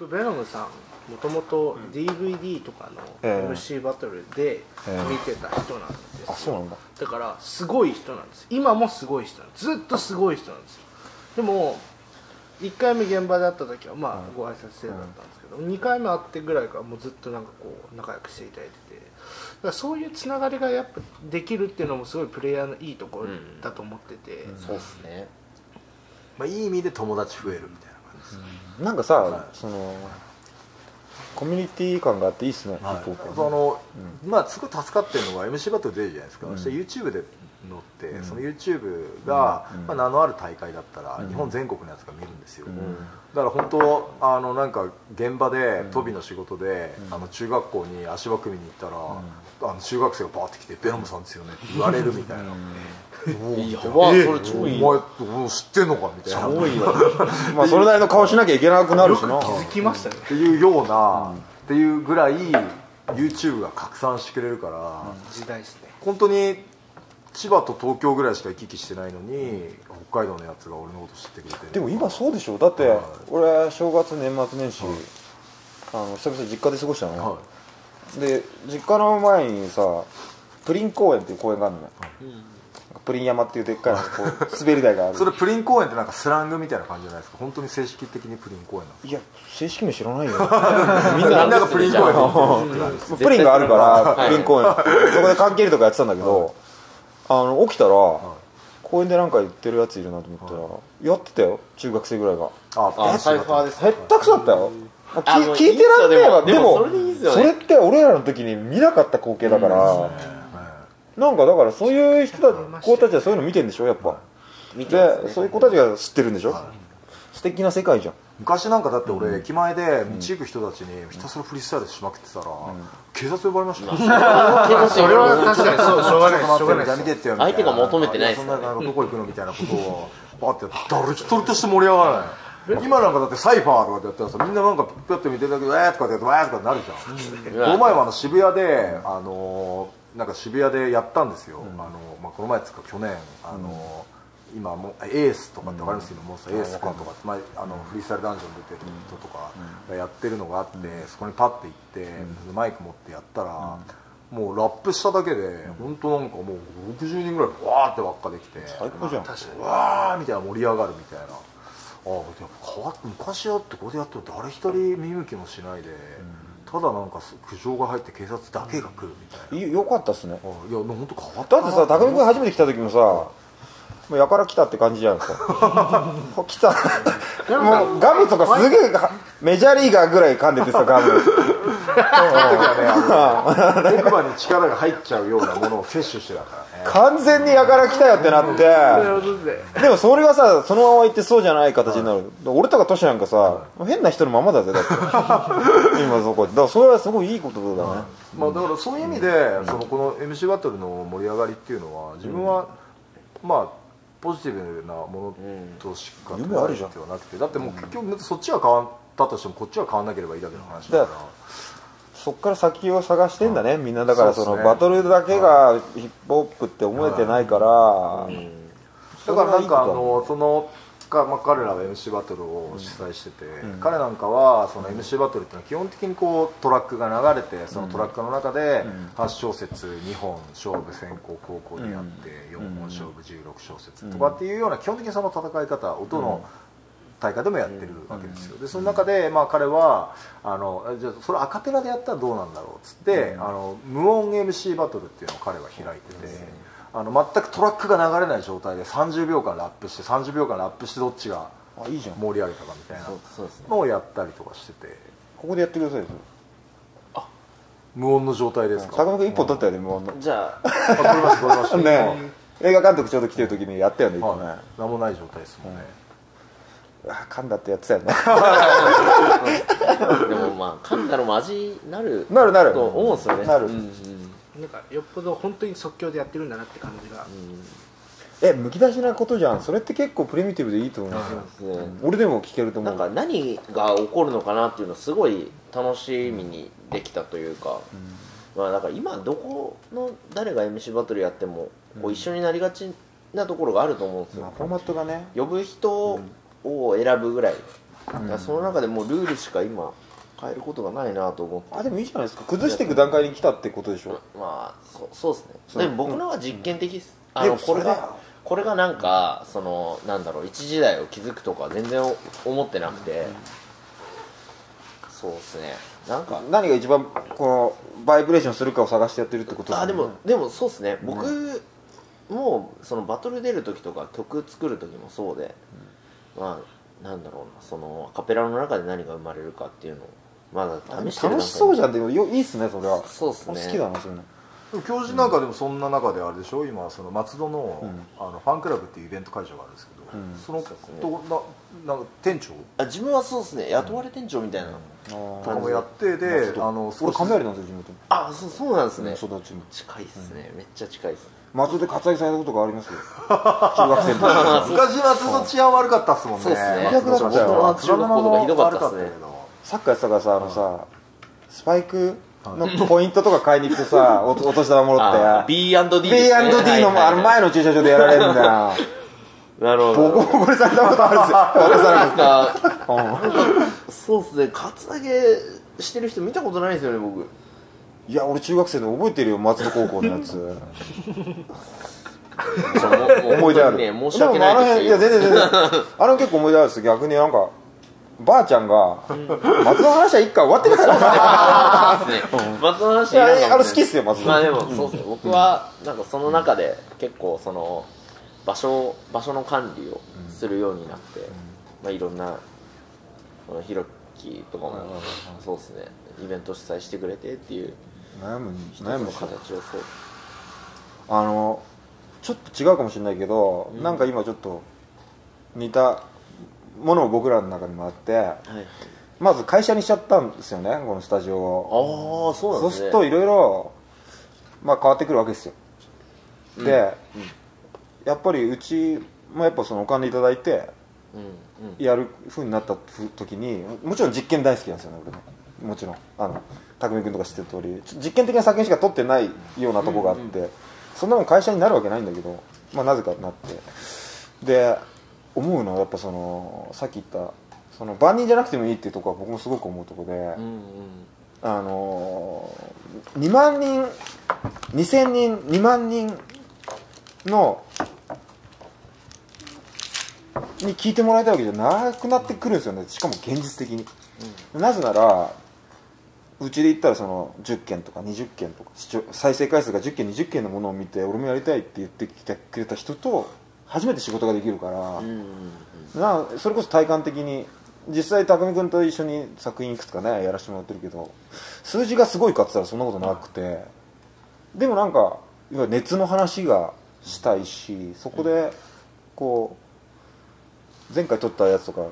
僕ベノムさんもともと DVD とかのええ。MC バトルで見てた人なんですよ、あそうなんだ。だからすごい人なんです。今もすごい人なんです。ずっとすごい人なんですよ。でも1回目現場で会った時はまあご挨拶程度だったんですけど、2回目会ってぐらいからもうずっとなんかこう仲良くしていただいてて。だからそういうつながりがやっぱできるっていうのもすごいプレイヤーのいいところだと思ってて、そうっすね。まあ、いい意味で友達増えるみたいななんかさ、はいそのコミュニティ感があっていいっすね、はい。ヒップホップはそのまあすごい助かってるのが MC バトル出るじゃないですか、うん。そして YouTube で乗って、うん。その YouTube が、うん。まあ、名のある大会だったら、うん。日本全国のやつが見るんですよ、うん。だから本当あのなんか現場でうん。トビの仕事で、うん。あの中学校に足場組みに行ったら、あの中学生がバーって来て「ベノムさんですよね」って言われるみたいな「おいやばえそれ超いい。お前お知ってんのか?」みたいな。多いよ まあそれなりの顔しなきゃいけなくなるしな。気づきましたね。っていうような、っていうぐらい YouTube が拡散してくれるから、時代ですね。本当に千葉と東京ぐらいしか行き来してないのに、北海道のやつが俺のこと知ってくれて。でも今そうでしょ？だって、はい。俺正月年末年始、あの久々実家で過ごしたのよ、はで実家の前にさプリン公園っていう公園があるのよ、プリン山っていうでっかいこう 滑り台があい、る。それプリン公園ってなんかスラングみたいな感じじゃないですか？本当に正式的にプリン公園なんですいや正式名知らないよ。みんながプリン公園のプリンがあるからは。いプリン公園。そこで関係るとかやってたんだけど、あの起きたら、公園でなんか言ってるやついるなと思ったら、やってたよ。中学生ぐらいが。ああサイファーですへったくそだったよ。聞聞いてらんねえわ。でもでもでもそれでいいっすよね。それって俺らの時に見なかった光景だから、なんかだからそういう人た子たちはそういうの見てんでしょ？やっぱ、見てねでそういう子たちが知ってるんでしょ、素敵な世界じゃん。昔なんかだって俺駅前で道行く人たちにひたすらフリースタイルしまくってたら、警察呼ばれました。よそれは確かにそうしょうがないですしょうがないじゃあ見てってよ相手が求めてないですそんななんかどこ行くのみたいなことをバーって誰一人として盛り上がらない。今なんかだってサイファーとかってやったらさみんななんかピュッて見てるだけで「えー」とかってやって「わー」とかなるじゃん、うん。この前もあの渋谷であのーなんか渋谷でやったんですよ、あのまあ、この前っつうか去年あのー今もエースとかってわかります今モンスターエース君とかって、まあ、あのフリースタイルダンジョン出てる人とかがやってるのがあって、そこにパッて行って、マイク持ってやったら、もうラップしただけで、本当なんかもう60人ぐらいわーって輪っかできて最高じゃん。確かに。わーみたいな盛り上がるみたいな。ああやっぱ変わっ昔はってここでやってると誰一人見向きもしないで、ただなんか苦情が入って警察だけが来るみたいな、いよかったっすね。あいや本当変わったな。だってさ高見君初めて来た時もさもうやから来たって感じじゃん。か 来た。もうガムとかすげえがメジャーリーガーぐらい噛んでてさガムはね奥歯に力が入っちゃうようなものを摂取してたからね。完全にやから来たよってなって。でもそれがさそのまま行ってそうじゃない形になる、俺とかトシなんかさ、変な人のままだぜだって。今そこだからそれはすごいいいことだね、まあ、だからそういう意味で、そのこの MC バトルの盛り上がりっていうのは自分は、まあポジティブなものとしか夢あるじゃん。ではなくてだってもう結局そっちが変わったとしてもこっちは変わんなければいいだけの話だからそっから先を探してんだね、みんなだからそのバトルだけがヒップホップって思えてないから、だからなんかあのそのか、まあ、彼らが MC バトルを主催してて、彼なんかはその MC バトルっていうのは基本的にこうトラックが流れてそのトラックの中で8小節2本勝負先行後攻でやって4本勝負16小節とかっていうような基本的にその戦い方音の大会でもやってるわけですよ。でその中でまあ彼はあのじゃあそれアカペラでやったらどうなんだろう？っつってあの無音 MC バトルっていうのを彼は開いてて。あの全くトラックが流れない状態で30秒間ラップして30秒間ラップしてどっちがあいいじゃん。盛り上げたかみたいなのをやったりとかしてて。ここでやってくださいよ。無音の状態ですか？坂本君一本取ったよねもうじゃあ。あ撮りました撮りました。ね映画監督ちょうど来てる時にやったよね一本ね、はい。何もない状態ですもんねあ噛んだってやってたよねでもまあ噛んだのも味なるなるなる。と思うんですよね。なる。うんうんなんかよっぽど本当に即興でやってるんだなって感じが。えむき出しなことじゃん。それって結構プリミティブでいいと思う、そうですね。俺でも聞けると思う。んなか何が起こるのかなっていうのすごい楽しみにできたというか、まあだから今どこの誰が MC バトルやってもこう一緒になりがちなところがあると思うんですよ、まあ、フォーマットがね。呼ぶ人を選ぶぐらい。だからその中でもうルールしか今変えることがないなと思って。あでもいいじゃないですか。崩していく段階に来たってことでしょ？まあそうそうですね。でも僕のは実験的です、あでのこれがこれがなんかそのなんだろう一時代を築くとか全然思ってなくて、そうですね。なんか何が一番このバイブレーションするかを探してやってるってことあでもねでもそうですね。僕もそのバトル出る時とか曲作る時もそうで、まあなんだろうなそのアカペラの中で何が生まれるかっていうのをまだ試してる楽しそうじゃゃんでもよいいっすねそれは。そうっすね。俺好きだなそういうのでも教授なんかでもそんな中であれでしょ今その松戸の,、うん。あのファンクラブっていうイベント会場があるんですけど、うん。そのそうですねとななんか店長？あ自分はそうですね。雇われ店長みたいな、やってであの俺亀有なんですよ地元あそうそうなんですね、育ちも。近いっすね、めっちゃ近いっす松戸で活躍されたことがありますよ。中学生の時。昔松戸治安悪かったっすもんね。そうっすね。最悪だったよ。中学校とかひどかったっすね。サッカーやってたからさあのさスパイクのポイントとか買いに行くとさおお年玉もらあって B&D ですね。B&D のあの前のの駐車場でやられるんだよなるほど。ボコボコにされたことあるんですよ渡さなん。かそうっすねカツアゲしてる人見たことないですよね僕。いや俺中学生で覚えてるよ松戸高校のやつ。思い出ある。ね申し訳ないでもあのと辺いや全然全然。あれ結構思い出あるんです逆に。なんかばあちゃんが松戸の話は一回終わってかすね。松の話いやいらんかもあれ好きっすよ松戸。まあでもそうっすね。僕はなんかその中で結構その場所場所の管理をするようになって、まあいろんなこのひろきとかもそうですね。イベント主催してくれてっていう悩む悩むの形をそう。あのちょっと違うかもしれないけど、なんか今ちょっと似たものも僕らの中にもあってはいまず会社にしちゃったんですよねこのスタジオを。ああそうなんそうですすねるといろいろまあ変わってくるわけですよ。で、やっぱりうちもやっぱそのお金いただいてやるふうになった時にもちろん実験大好きなんですよね俺ももちろん。あの匠君とか知ってる通り。実験的な作品しか撮ってないようなとこがあって、そんなもん会社になるわけないんだけど、まあ、なぜかなって。で思うのはやっぱそのさっき言ったその万人じゃなくてもいいっていうところは僕もすごく思うところで、うんうん。あのー、2万人2000人2万人のに聞いてもらいたいわけじゃなくなってくるんですよね。しかも現実的に、なぜならうちで言ったらその10件とか20件とか視聴再生回数が10件20件のものを見て俺もやりたいって言ってきてくれた人と初めて仕事ができるから、うんうんなそれこそ体感的に実際匠君と一緒に作品いくつかねやらせてもらってるけど数字がすごいかって言ったらそんなことなくて。でもなんかいわゆる熱の話がしたいしそこでこう前回撮ったやつとか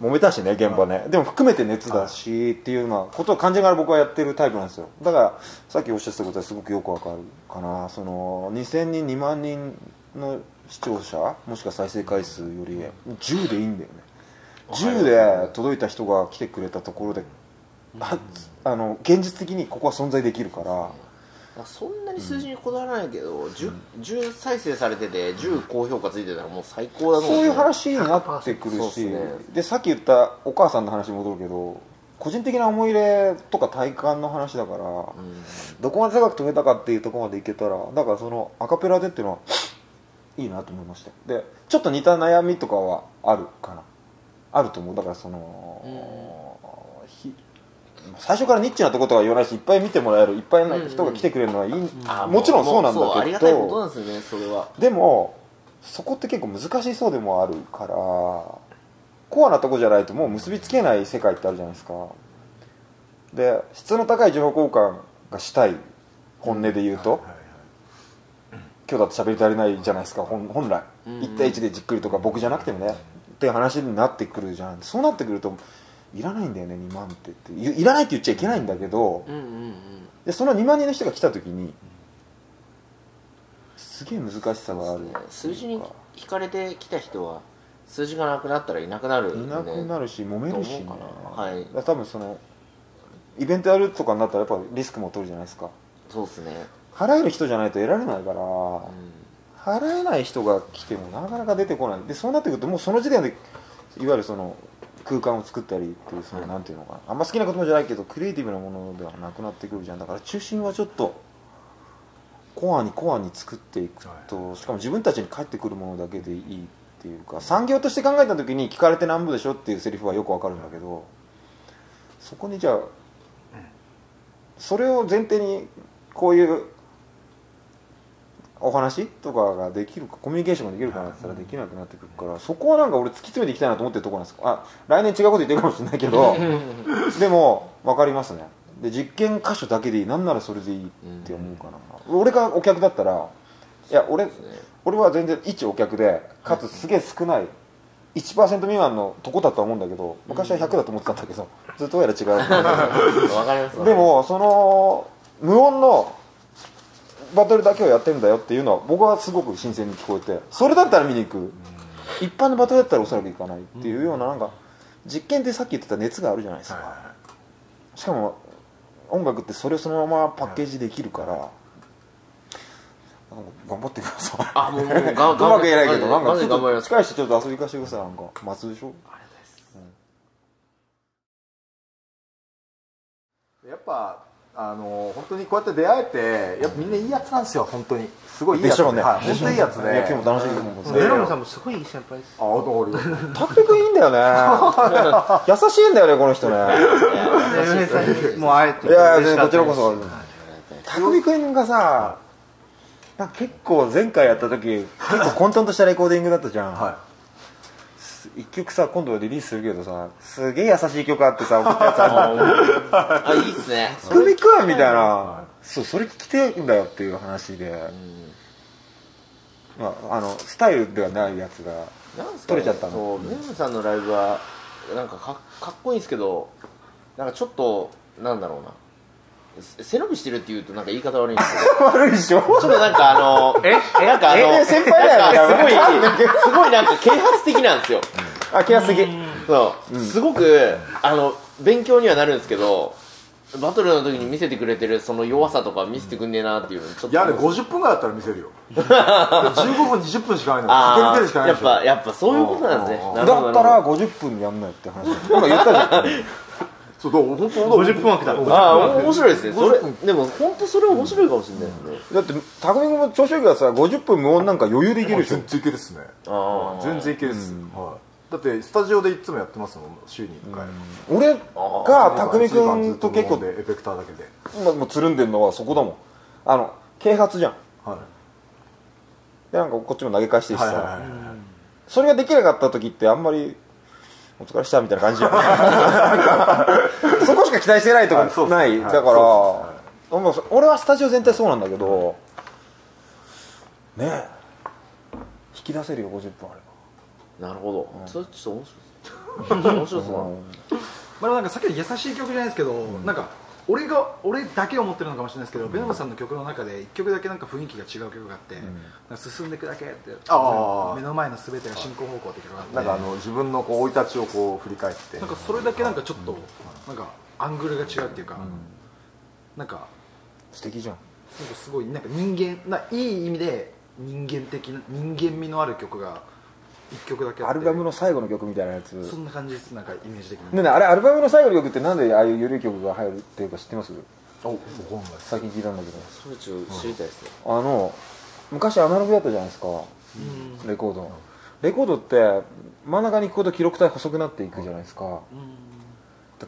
揉めたしね現場ね。でも含めて熱だしっていうようなことを感じながら僕はやってるタイプなんですよ。だからさっきおっしゃってたことはすごくよくわかるかな。その2000人2万人の視聴者もしくは再生回数より10でいいんだよね。10で届いた人が来てくれたところではあの現実的にここは存在できるからそんなに数字にこだわらないけど、10, 10再生されてて10高評価ついてたらもう最高だと思そういう話になってくるし。すね。でさっき言ったお母さんの話に戻るけど個人的な思い入れとか体感の話だから、うん。どこまで高く止めたかっていうところまでいけたらだからそのアカペラでっていうのはいいなと思いました。でちょっと似た悩みとかはあるかな。あると思う。だからその、ひ最初からニッチなとことは言わないしいっぱい見てもらえるいっぱいの人が来てくれるのはいい、あーもちろんそうなんだけど。もありがたいことなんですよねそれは。でもそこって結構難しそうでもあるからコアなとこじゃないともう結びつけない世界ってあるじゃないですか。で質の高い情報交換がしたい本音で言うと、はいはい今日だって喋り足りないじゃないですか本本来、うん1対1でじっくりとか僕じゃなくてもねっていう話になってくるじゃん。そうなってくるといらないんだよね2万ってって。いいらないって言っちゃいけないんだけどうんうんうん。でその2万人の人が来た時にすげえ難しさがある数字に引かれてきた人は数字がなくなったらいなくなるいなくなるし揉めるしね。はい。多分そのイベントやるとかになったらやっぱリスクも取るじゃないですか。そうですね。払える人じゃないと得られないから、うん。払えない人が来てもなかなか出てこない。でそうなってくるともうその時点でいわゆるその空間を作ったりっていうそのなんていうのかな。あんま好きな言葉じゃないけどクリエイティブなものではなくなってくるじゃん。だから中心はちょっとコアにコアに作っていくとしかも自分たちに返ってくるものだけでいいっていうか産業として考えた時に聞かれてなんぼでしょっていうセリフはよくわかるんだけどそこにじゃあそれを前提にこういうお話とかができるかコミュニケーションができるかなって言ったらできなくなってくるからそこはなんか俺突き詰めていきたいなと思ってるところなんです。あ来年違うこと言ってるかもしれないけど でも分かりますね。で実験箇所だけでいい。なんならそれでいいって思うかな、俺がお客だったらいや俺俺は全然一お客でかつすげえ少ない1%未満のとこだとは思うんだけど昔は100だと思ってたんだけどずっとやら違う。わかります。でもその無音のバトルだけをやってるんだよっていうのは僕はすごく新鮮に聞こえてそれだったら見に行く。一般のバトルだったらおそらく行かないっていうようななんか実験ってさっき言ってた熱があるじゃないですか。しかも音楽ってそれをそのままパッケージできるから頑張ってください。あもうもうがうまく言えないけどなんかマジで頑張ります。近いしちょっと遊び行かせてください。なんか松でしょ？やっぱあの本当にこうやって出会えてやっぱみんないいやつなんですよ本当に。すごいいいやつで。しょうね。はい、本当にいいやつで。いや今日も楽しいと思うんですメロンさんもすごいいい先輩ですあおどり。タク君いいんだよね。優しいんだよねこの人ね。もう会えていやいやこちらこそ。匠君がさなんか結構前回やった時結構混沌としたレコーディングだったじゃん、は一曲さ今度リリースするけどさすげえ優しい曲あってさ送ったやつああいいっすね。る匠君みたいな。そうそれ聞きてんだよっていう話で、まあ、あのスタイルではないやつが取れちゃったの。そうメムさんのライブはなんかかかっこいいんですけどなんかちょっとなんだろうな。せ背伸びしてるっていうとなんか言い方悪いんですけど。悪いでしょ？ちょっとなんかあのえ？なんかあのえ？先輩だよなんかすごいすごいなんか啓発的なんですよ。あ気がすぎそう、すごくあの勉強にはなるんですけどバトルの時に見せてくれてるその弱さとか見せてくんねえなっていうのちょっと。いやあれ50分ぐらいだったら見せるよ。15分20分しかないの駆あけ抜けるしかあやっないでしょ。ぱやっぱそういうことなんですね。だったらなるほど。50分やんないって話。今言ったじゃんそうだ本当50分枠だああ面白いですね。それ50分。でも本当それ面白いかもしれないですね。だって匠君も調子よくやさ50分無音なんか余裕でいけるでしょ。全然いけるっすね。ああ。全然いけるっす、はい、だってスタジオでいつもやってますもん週に1回、俺が匠君と結構でエフェクターだけで。今もうつるんでるのはそこだもん。あの啓発じゃん。はい。でなんかこっちも投げ返してるしさ、はいはいはいはい。それができなかった時ってあんまりお疲れしたみたいな感じじゃんそこしか期待してないとはいそうっすかない、はいだから、俺はスタジオ全体そうなんだけどねえ。引き出せるよ50分あれなるほど。それちょっと面白いですね。面白そうなまあ、なんかさっきの優しい曲じゃないですけど、なんか俺が俺だけ思ってるのかもしれないですけど、ベノムさんの曲の中で一曲だけなんか雰囲気が違う曲があって、なんか進んでいくだけって目の前の全てが進行方向って曲があってなんかあの自分のこう生い立ちをこう振り返って。なんかそれだけなんかちょっと、なんかアングルが違うっていうか、なんか素敵じゃん。なんかすごいなんか人間ないい意味で人間的な人間味のある曲が一曲だけアルバムの最後の曲みたいなやつ。そんな感じですなんかイメージ的に、ねえねえあれアルバムの最後の曲ってなんでああいう緩い曲が入るっていうか知ってます？おわかんないです。最近聞いたんだけどそれちょっと知りたいですね。あの昔アナログだったじゃないですか。うん。レコード。レコードって真ん中に行くほど記録帯細くなっていくじゃないですか。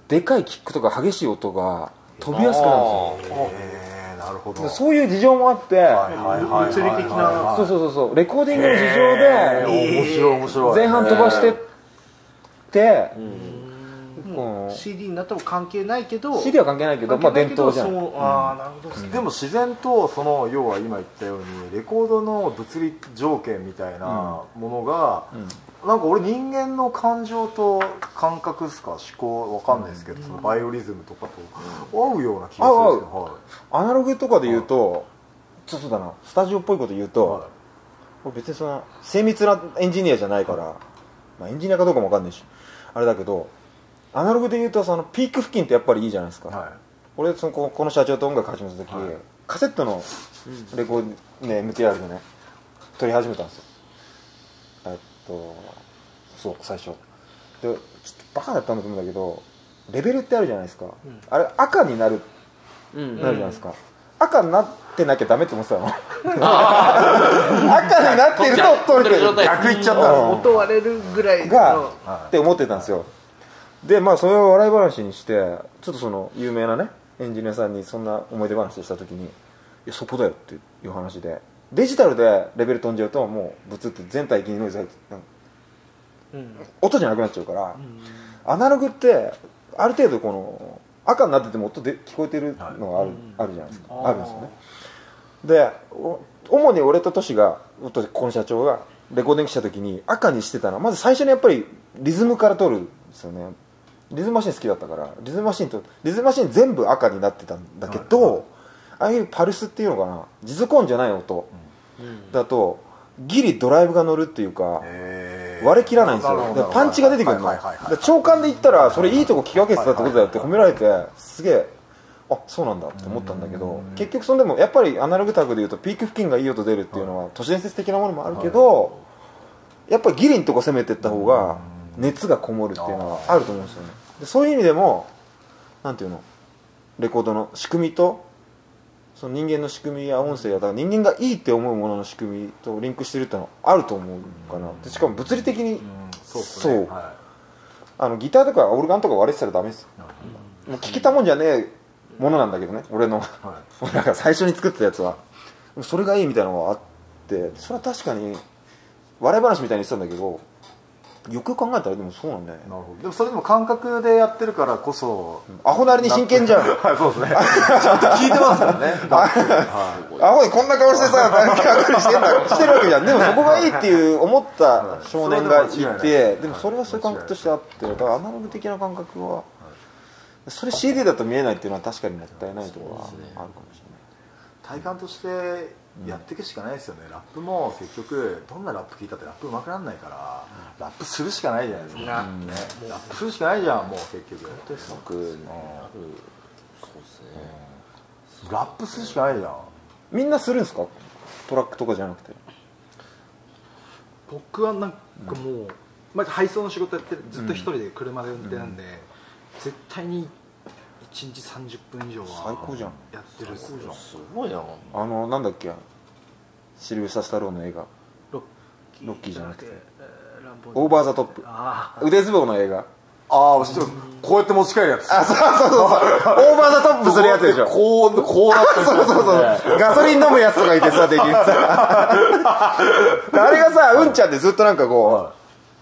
でかいキックとか激しい音が飛びやすくなるんですよ。え。ー、なるほど。でそういう事情もあって、物理的な。そうそうそうそう。レコーディングの事情えーで面白い面白い前半飛ばしてって、もう CD になっても関係ないけど CD は関係ないけど、まあ、伝統じゃん。そうああなるほどでも自然とその要は今言ったようにレコードの物理条件みたいなものが、なんか俺人間の感情と感覚ですか？思考わかんないですけど、そのバイオリズムとかと合うような気がするんですけど、はい。アナログとかで言うと、ちょっとだなスタジオっぽいこと言うと、はい。俺別にその精密なエンジニアじゃないから、まあ、エンジニアかどうかもわかんないしあれだけどアナログで言うとそのピーク付近ってやっぱりいいじゃないですか、はい。俺そのここの社長と音楽始めた時、はい。カセットのレコード、ね、MTR でね撮り始めたんですよ。えっとそう最初。ちょっとバカだったんだと思うんだけどレベルってあるじゃないですか、ん。あれ赤になるうん。なるじゃないですか、赤になってなきゃダメって思ってたの。赤になってると取れてる。逆いっちゃったうん。音割れるぐらいのがって思ってたんですよ。でまあそれを笑い話にしてちょっとその有名なねエンジニアさんにそんな思い出話をした時に「いやそこだよ」っていう話で。デジタルでレベル飛んじゃうともうブツって全体的にノイズ入って音じゃなくなっちゃうから、アナログってある程度この赤になってても音で聞こえてるのがある,、あるじゃないですか、うんあるんですよね。でお主に俺とトシがとこの社長がレコーディングした時に赤にしてたのはまず最初にやっぱりリズムから取るんですよね。リズムマシン好きだったからリズムマシンとリズムマシン全部赤になってたんだけど、ああいうパルスっていうのかなジズコンじゃない音だとギリドライブが乗るっていうか、割れ切らないんですよ。パンチが出てくるの。長官で言ったらそれいいとこ聞き分けてたってことだよって褒められてすげえあそうなんだって思ったんだけど結局それでもやっぱりアナログタグでいうとピーク付近がいい音出るっていうのは都市伝説的なものもあるけどやっぱりギリのとこ攻めていった方が熱がこもるっていうのはあると思うんですよね。でそういう意味でもなんていうのレコードの仕組みとその人間の仕組みや音声やだから人間がいいって思うものの仕組みとリンクしてるってのはあると思うかなでしかも物理的にうん。そう。そうはあのギターとかオルガンとか割れてたらダメです。よもう聞けたもんじゃねえものなんだけどね俺の。いはい。俺らが最初に作ったやつは。それがいいみたいなのがあってそれは確かに笑い話みたいに言ってたんだけどよく考えたらでもそうなんだよねなるほど。でもそれでも感覚でやってるからこそアホなりに真剣じゃん。はいそうですね。ちゃんと聞いてますよね。はいアホにこんな顔してさ何か学してんだ してるわけじゃん。でもそこがいいっていう思った少年がいてない。でもそれはそういう感覚としてあってだからアナログ的な感覚はそれ CD だと見えないっていうのは確かにもったいないところはあるかもし体感としてやっていくしかないですよね、ラップも結局どんなラップ聞いたってラップ上手くならないから、ラップするしかないじゃないですか、なね。ラップするしかないじゃんもう結局。僕うん。そうですね。ラップするしかないじゃん。みんなするんですか？トラックとかじゃなくて。僕はなんかもう、まず配送の仕事やってるずっと一人で車で運転なんで、絶対に1日30分以上は最高じゃん。やってるっす。よすごいな。あのなんだっけ？シルベスター・スタローンの映画。ロッキー。ロッキーじゃなくて。えーランボーオーバー・ザ・トップ。あ腕相撲の映画。ああ知ってるこうやって持ち帰るやつ。あそうそうそうそう。オーバー・ザ・トップするやつでしょ。こうこうなってるそうそうそうガソリン飲むやつとかいてさできるさあれがさうんちゃんってずっとなんかこ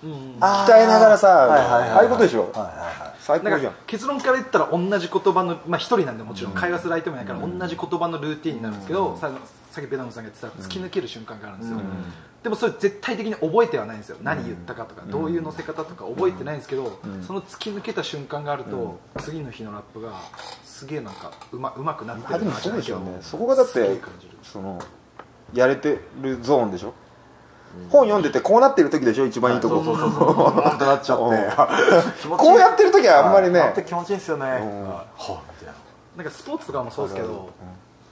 う鍛えながらさはいはいはいはい。ああいうことでしょ。はいはいはい。なんか最高じゃん。結論から言ったら同じ言葉のまあ一人なんでもちろん。会話する相手もいないから同じ言葉のルーティンになるんですけどささっきベナムさんが言ってた突き抜ける瞬間があるんですよ。でもそれ絶対的に覚えてはないんですよ。何言ったかとかどういう乗せ方とか覚えてないんですけどその突き抜けた瞬間があると次の日のラップがすげえなんかうまうまくなってるあでもなそうでしょうね。そこがだってそのやれてるゾーンでしょ？本読んでてこうなってる時でしょ一番いいとこ。そうそうそう本当なっちゃって。こうやってる時はあんまりね。あって気持ちいいですよねはいはあみたいななんかスポーツとかもそうですけど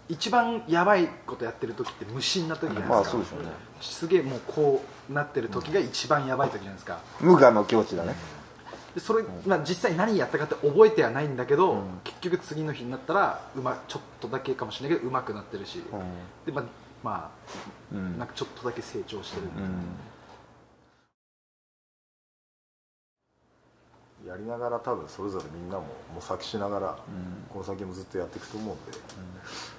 一番やばいことやってる時って無心な時じゃないまあですかそうでしょうねすげえもうこうなってる時が一番やばい時じゃないですか無我の境地だねでそれ、まあ、実際何やったかって覚えてはないんだけど、結局次の日になったらうまちょっとだけかもしれないけどうまくなってるし、でまあ、まあうん。なんかちょっとだけ成長してる、やりながら多分それぞれみんなも模索しながら、この先もずっとやっていくと思うんで、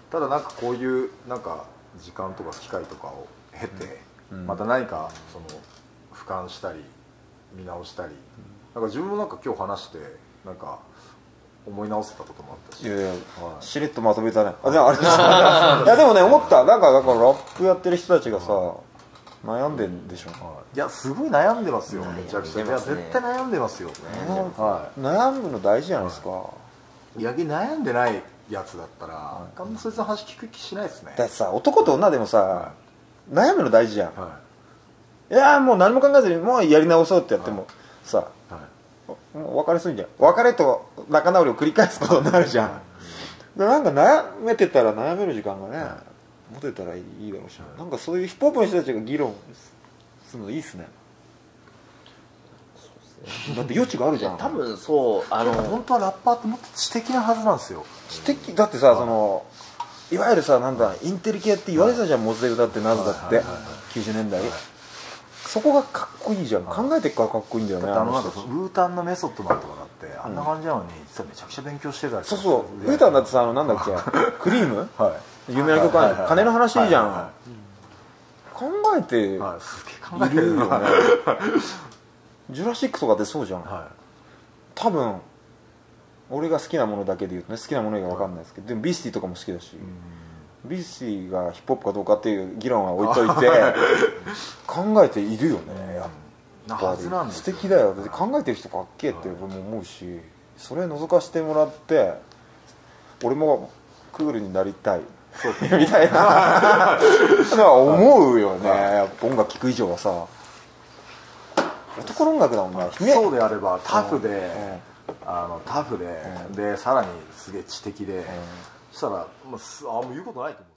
ただなんかこういうなんか時間とか機会とかを経て、また何かその俯瞰したり見直したり、なんか自分もなんか今日話してなんか思い直せたこともあったし。いやいやはい。しれっとまとめたね。あでも あれです いやでもね思った。なんかだからラップやってる人たちがさ悩んでんでしょ？い。やすごい悩んでますよ、めちゃくちゃ。いや絶対悩んでますよ、は悩むの大事じゃないですか。い。逆に悩んでないやつだったら、あんまそいつの話聞く気しないですね。だってさ男と女でもさ悩むの大事じゃん。はい。やーもう何も考えずにもうやり直そうってやってもさい。はいもう別れするんじゃん別れと仲直りを繰り返すことになるじゃん。でなんか悩めてたら悩める時間がね持てたらいいだろうし。なんかそういうヒップホップの人たちが議論するのいいっすね。だって余地があるじゃん。多分そうあの本当はラッパーってもっと知的なはずなんですよ。知的だってさそのいわゆるさなんだインテリ系って言われてたじゃんモズデルだってなぜだって。はいはいはい90年代そこがかっこいいじゃん。考えてっからかっこいいんだよねあのなんウータンのメソッドなんとかだってあんな感じなのに実はめちゃくちゃ勉強してたりそうそうウータンだってさあのなんだっけ？クリーム？はい。有名な曲ある。はいはいはい。金の話じゃん、考えているはいすげえ考えてよるね。ジュラシックとかってそうじゃん、は多分俺が好きなものだけで言うとね好きなものが分かんないですけどでもビースティとかも好きだし、ビースティがヒップホップかどうかっていう議論は置いといて考えているよねやっぱり。はずなんです素敵だよ。考えてる人かっけえって俺も思うしそれ覗かしてもらって俺もクールになりたい。みたいな。思うよね。やっぱ音楽聴く以上はさ。男の音楽だもんねそうであればタフで、うん。あのタフで、でさらにすげえ知的で、そしたら、まあ、すあもう言うことないと思う。